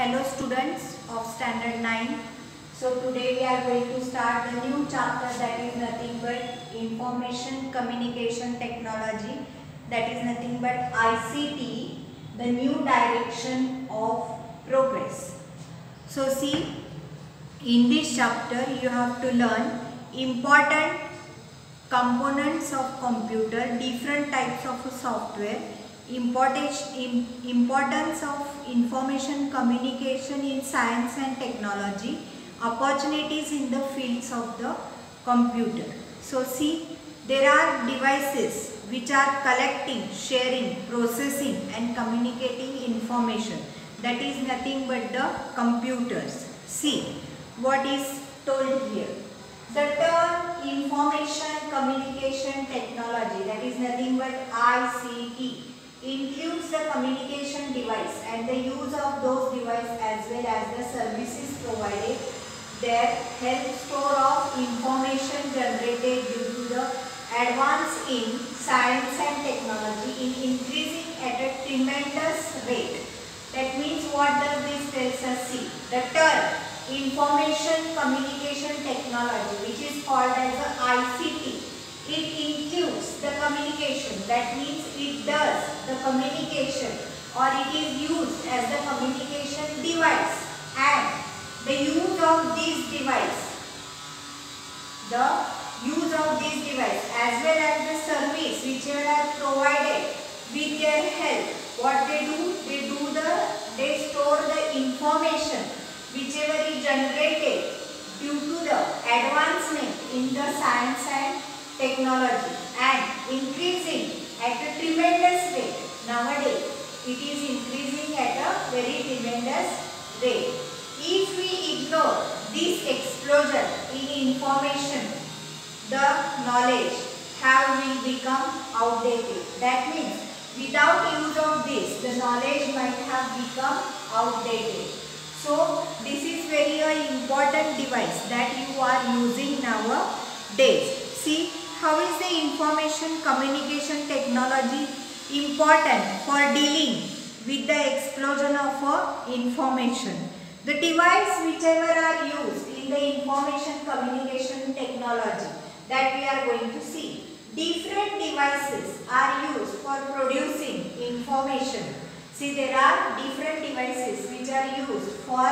Hello students of standard 9. So today we are going to start the new chapter that is nothing but information communication technology that is nothing but ICT the new direction of progress. So see in this chapter you have to learn important components of computer different types of software importance, of information communication in science and technology, opportunities in the fields of the computer. So see, there are devices which are collecting, sharing, processing and communicating information. That is nothing but the computers. See, what is told here. The term uh, information communication technology that is nothing but ICT includes the communication device and the use of those devices as well as the services provided there help store of information generated due to the advance in science and technology in increasing at a tremendous rate. That means what does this tells us see? The term information communication technology which is called as the ICT it includes the communication. That means it does the communication or it is used as the communication device. And the use of this device the use of this device as well as the service whichever are provided with their help what they do? They do the they store the information whichever is generated due to the advancement in the science and technology and increasing at a tremendous rate. Nowadays, it is increasing at a very tremendous rate. If we ignore this explosion in information, the knowledge have will become outdated. That means without use of this, the knowledge might have become outdated. So, this is very uh, important device that you are using nowadays. See, how is the information communication technology important for dealing with the explosion of uh, information. The device whichever are used in the information communication technology that we are going to see. Different devices are used for producing information. See there are different devices which are used for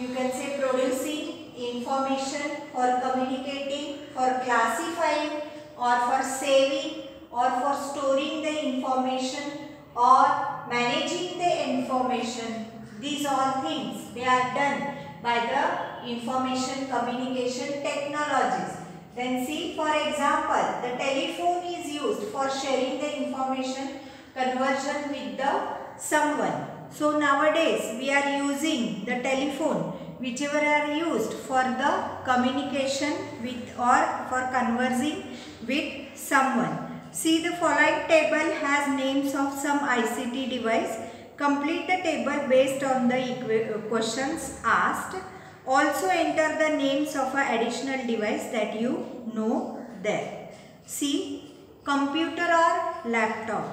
you can say producing information, for communicating, for classifying, or for saving or for storing the information or managing the information. These all things they are done by the information communication technologies. Then see for example the telephone is used for sharing the information conversion with the someone. So nowadays we are using the telephone whichever are used for the communication with or for conversing with someone. See the following table has names of some ICT device. Complete the table based on the uh, questions asked. Also enter the names of an additional device that you know there. See computer or laptop.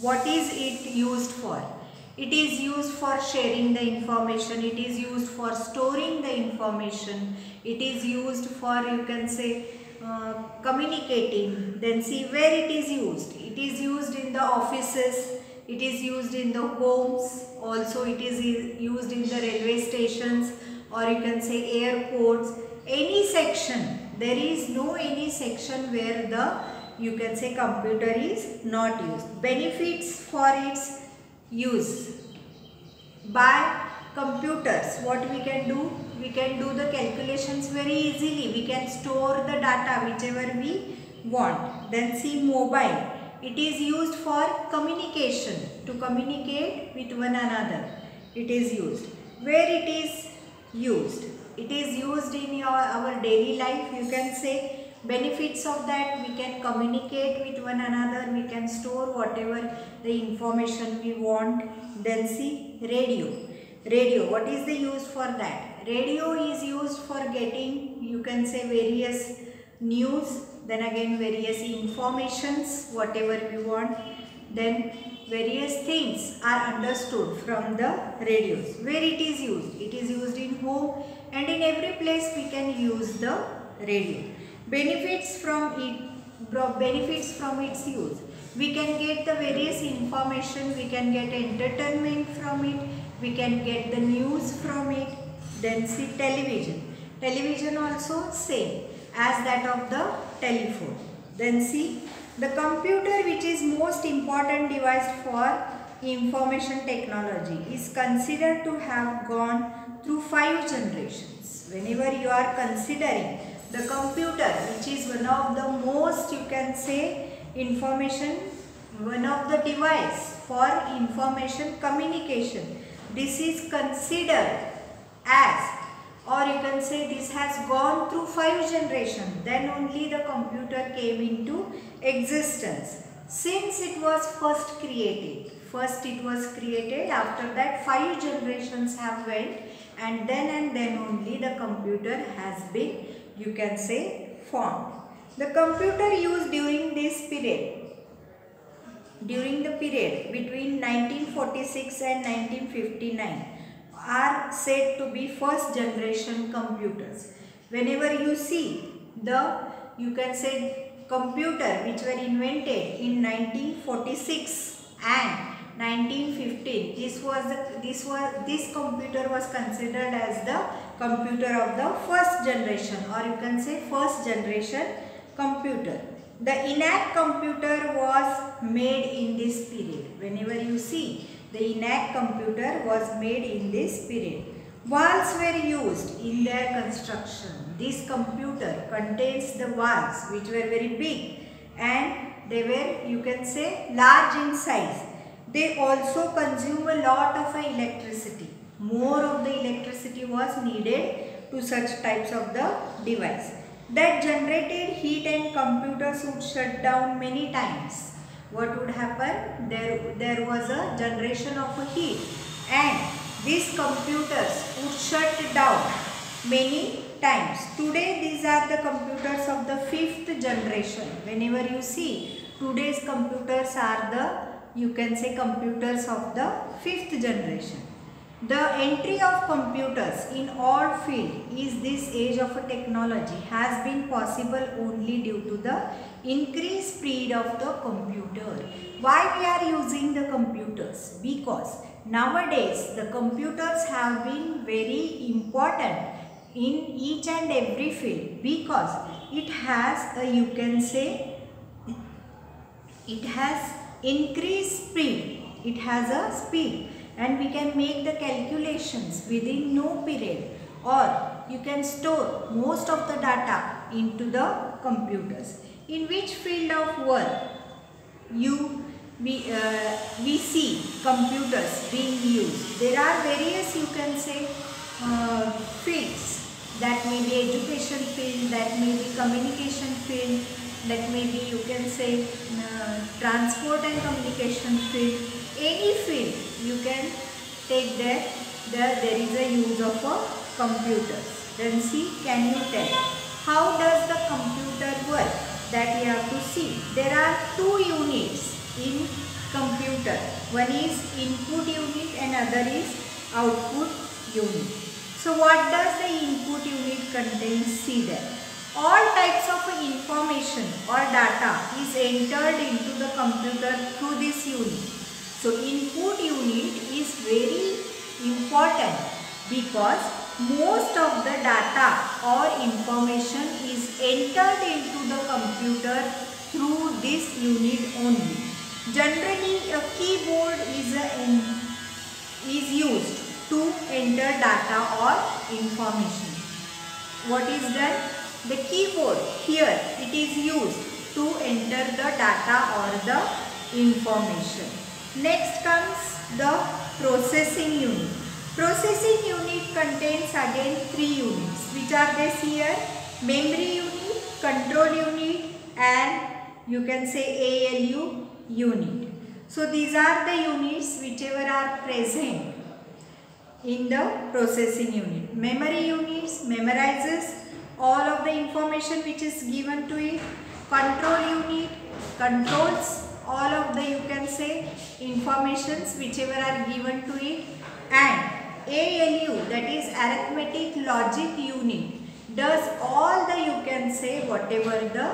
What is it used for? It is used for sharing the information. It is used for storing the information. It is used for you can say uh, communicating. Then see where it is used. It is used in the offices. It is used in the homes. Also it is used in the railway stations or you can say airports. Any section. There is no any section where the you can say computer is not used. Benefits for its use by computers. What we can do? We can do the calculations very easily. We can store the data whichever we want. Then see mobile. It is used for communication to communicate with one another. It is used. Where it is used? It is used in your our daily life. You can say benefits of that we can communicate with one another we can store whatever the information we want then see radio radio what is the use for that radio is used for getting you can say various news then again various informations whatever we want then various things are understood from the radios. Where it is used? It is used in home and in every place we can use the radio. Benefits from it, benefits from its use. We can get the various information, we can get entertainment from it, we can get the news from it. Then see television. Television also same as that of the telephone. Then see the computer which is most important device for information technology is considered to have gone through five generations. Whenever you are considering the computer which is one of the most you can say information one of the device for information communication. This is considered as or you can say this has gone through five generations then only the computer came into existence since it was first created first it was created after that five generations have went and then and then only the computer has been you can say formed the computer used during this period during the period between 1946 and 1959 are said to be first generation computers. Whenever you see the, you can say computer which were invented in 1946 and 1915 this was the this was this computer was considered as the computer of the first generation or you can say first generation computer the ENIAC computer was made in this period whenever you see the ENIAC computer was made in this period. Valves were used in their construction. This computer contains the valves which were very big and they were you can say large in size. They also consume a lot of electricity. More of the electricity was needed to such types of the device. That generated heat and computers would shut down many times what would happen? There, there was a generation of heat and these computers would shut down many times. Today these are the computers of the fifth generation. Whenever you see today's computers are the you can say computers of the fifth generation. The entry of computers in all field is this age of a technology has been possible only due to the increased speed of the computer. Why we are using the computers? Because nowadays the computers have been very important in each and every field because it has a you can say it has increased speed. It has a speed and we can make the calculations within no period or you can store most of the data into the computers. In which field of work you we, uh, we see computers being used. There are various you can say uh, fields that may be education field, that may be communication field, that may be you can say uh, transport and communication field, any field take that there, there is a use of a computer. Then see, can you tell how does the computer work? That we have to see. There are two units in computer. One is input unit and other is output unit. So what does the input unit contain? See there. All types of information or data is entered into the computer through this unit. So input important because most of the data or information is entered into the computer through this unit only. Generally a keyboard is, a, is used to enter data or information. What is done? The keyboard here it is used to enter the data or the information. Next comes the processing unit. Processing unit contains again three units which are this here memory unit, control unit and you can say ALU unit. So these are the units whichever are present in the processing unit. Memory units memorizes all of the information which is given to it. Control unit controls all of the you can say informations whichever are given to it and ALU that is arithmetic logic unit does all the you can say whatever the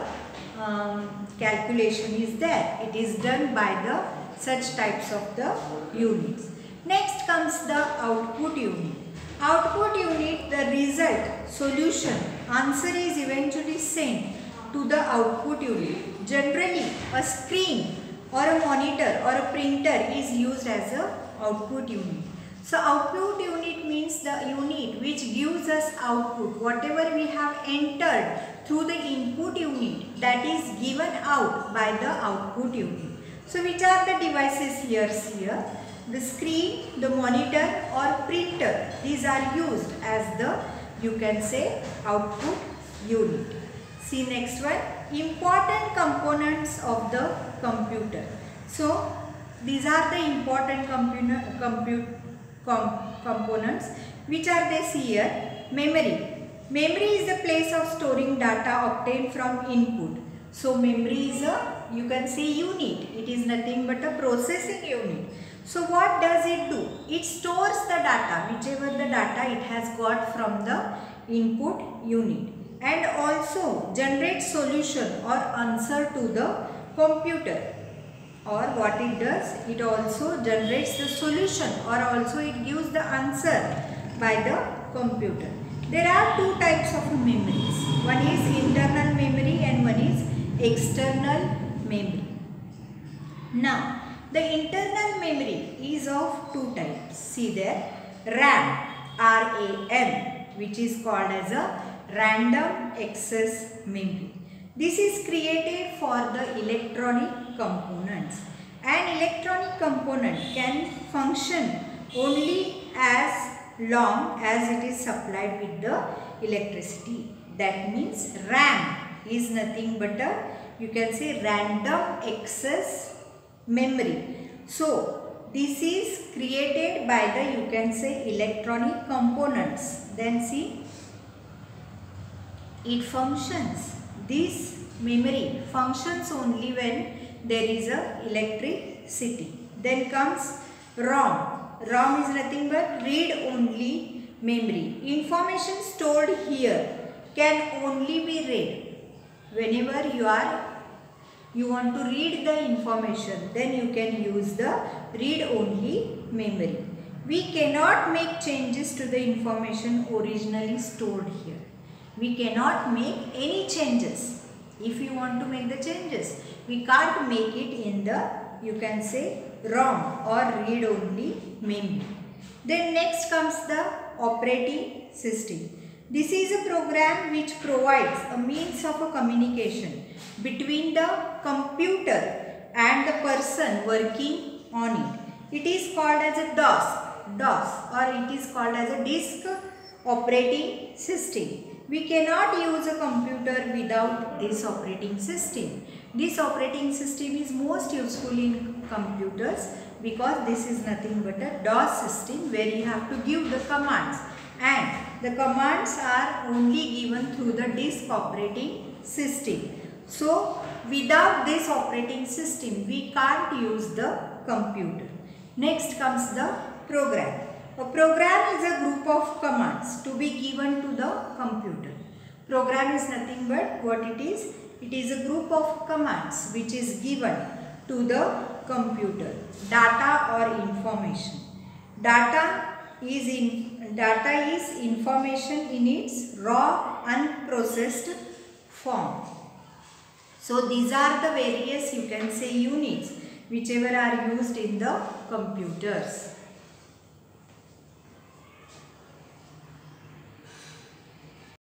um, calculation is there. It is done by the such types of the units. Next comes the output unit. Output unit the result solution answer is eventually sent to the output unit. Generally a screen or a monitor or a printer is used as a output unit. So output unit means the unit which gives us output. Whatever we have entered through the input unit that is given out by the output unit. So which are the devices here? here? The screen, the monitor or printer. These are used as the you can say output unit. See next one. Important components of the computer. So these are the important computer, compute com components which are this here memory. Memory is the place of storing data obtained from input. So memory is a you can say unit. It is nothing but a processing unit. So what does it do? It stores the data whichever the data it has got from the input unit. And also generates solution or answer to the computer or what it does it also generates the solution or also it gives the answer by the computer. There are two types of memories. One is internal memory and one is external memory. Now the internal memory is of two types. See there ram ram which is called as a random access memory. This is created for the electronic components. An electronic component can function only as long as it is supplied with the electricity. That means RAM is nothing but a you can say random access memory. So this is created by the you can say electronic components. Then see it functions. This memory functions only when there is a electricity. Then comes ROM. ROM is nothing but read only memory. Information stored here can only be read. Whenever you are you want to read the information then you can use the read only memory. We cannot make changes to the information originally stored here. We cannot make any changes if you want to make the changes we can't make it in the you can say ROM or read only memory. Then next comes the operating system. This is a program which provides a means of a communication between the computer and the person working on it. It is called as a DOS, DOS or it is called as a disk operating system. We cannot use a computer without this operating system. This operating system is most useful in computers because this is nothing but a DOS system where you have to give the commands and the commands are only given through the disk operating system. So without this operating system we can't use the computer. Next comes the program. A program is a group of commands to be given to the computer. Program is nothing but what it is it is a group of commands which is given to the computer. Data or information. Data is in data is information in its raw unprocessed form. So these are the various you can say units whichever are used in the computers.